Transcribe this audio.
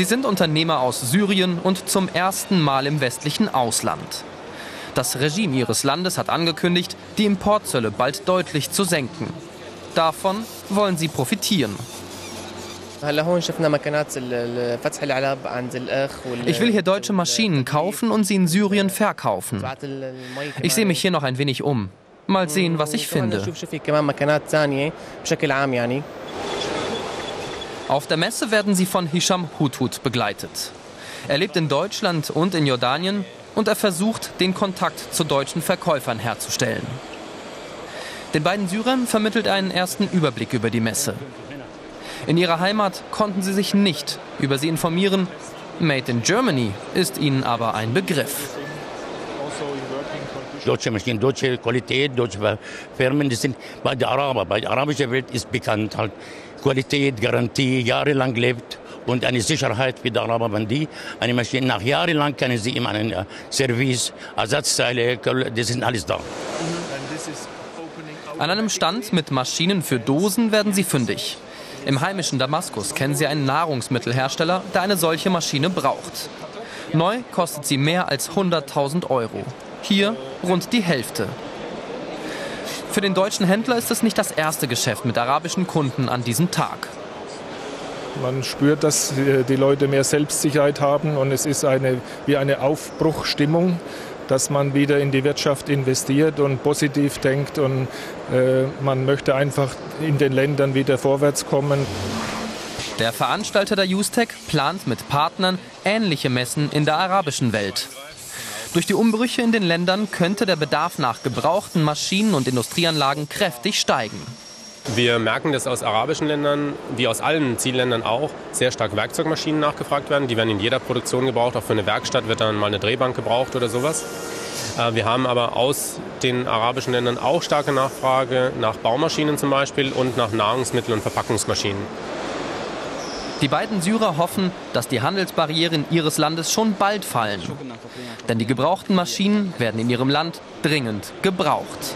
Sie sind Unternehmer aus Syrien und zum ersten Mal im westlichen Ausland. Das Regime ihres Landes hat angekündigt, die Importzölle bald deutlich zu senken. Davon wollen sie profitieren. Ich will hier deutsche Maschinen kaufen und sie in Syrien verkaufen. Ich sehe mich hier noch ein wenig um. Mal sehen, was ich finde. Auf der Messe werden sie von Hisham Huthut begleitet. Er lebt in Deutschland und in Jordanien und er versucht, den Kontakt zu deutschen Verkäufern herzustellen. Den beiden Syrern vermittelt er einen ersten Überblick über die Messe. In ihrer Heimat konnten sie sich nicht über sie informieren. Made in Germany ist ihnen aber ein Begriff. Deutsche Maschinen, deutsche Qualität, deutsche Firmen, die sind bei der Araber, bei der arabischen Welt ist bekannt halt Qualität, Garantie, jahrelang lebt und eine Sicherheit wie der Araber, die eine Maschine nach jahrelang können sie ihm einen äh, Service, Ersatzteile, das sind alles da. An einem Stand mit Maschinen für Dosen werden sie fündig. Im heimischen Damaskus kennen sie einen Nahrungsmittelhersteller, der eine solche Maschine braucht. Neu kostet sie mehr als 100.000 Euro. Hier rund die Hälfte. Für den deutschen Händler ist es nicht das erste Geschäft mit arabischen Kunden an diesem Tag. Man spürt, dass die Leute mehr Selbstsicherheit haben und es ist eine, wie eine Aufbruchstimmung dass man wieder in die Wirtschaft investiert und positiv denkt und äh, man möchte einfach in den Ländern wieder vorwärts kommen. Der Veranstalter der Justec plant mit Partnern ähnliche Messen in der arabischen Welt. Durch die Umbrüche in den Ländern könnte der Bedarf nach gebrauchten Maschinen und Industrieanlagen kräftig steigen. Wir merken, dass aus arabischen Ländern, wie aus allen Zielländern auch, sehr stark Werkzeugmaschinen nachgefragt werden. Die werden in jeder Produktion gebraucht. Auch für eine Werkstatt wird dann mal eine Drehbank gebraucht oder sowas. Äh, wir haben aber aus den arabischen Ländern auch starke Nachfrage nach Baumaschinen zum Beispiel und nach Nahrungsmittel- und Verpackungsmaschinen. Die beiden Syrer hoffen, dass die Handelsbarrieren ihres Landes schon bald fallen. Denn die gebrauchten Maschinen werden in ihrem Land dringend gebraucht.